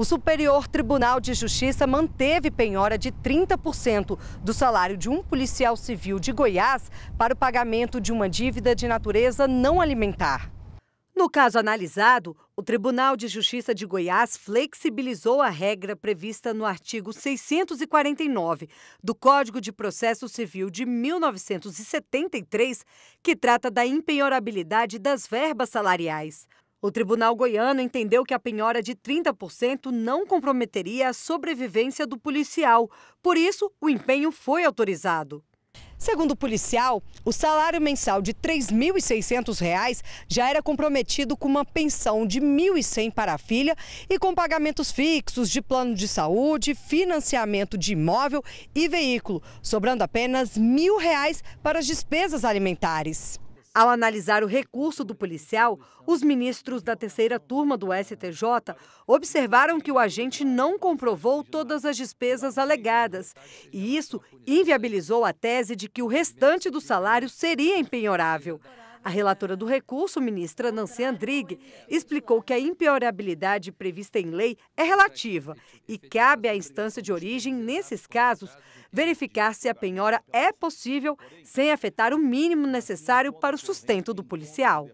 O Superior Tribunal de Justiça manteve penhora de 30% do salário de um policial civil de Goiás para o pagamento de uma dívida de natureza não alimentar. No caso analisado, o Tribunal de Justiça de Goiás flexibilizou a regra prevista no artigo 649 do Código de Processo Civil de 1973, que trata da impenhorabilidade das verbas salariais. O Tribunal Goiano entendeu que a penhora de 30% não comprometeria a sobrevivência do policial, por isso, o empenho foi autorizado. Segundo o policial, o salário mensal de R$ 3.600 já era comprometido com uma pensão de R$ 1.100 para a filha e com pagamentos fixos de plano de saúde, financiamento de imóvel e veículo, sobrando apenas R$ 1.000 para as despesas alimentares. Ao analisar o recurso do policial, os ministros da terceira turma do STJ observaram que o agente não comprovou todas as despesas alegadas, e isso inviabilizou a tese de que o restante do salário seria empenhorável. A relatora do recurso, ministra Nancy Andrighi, explicou que a impenhorabilidade prevista em lei é relativa e cabe à instância de origem, nesses casos, verificar se a penhora é possível sem afetar o mínimo necessário para o sustento do policial.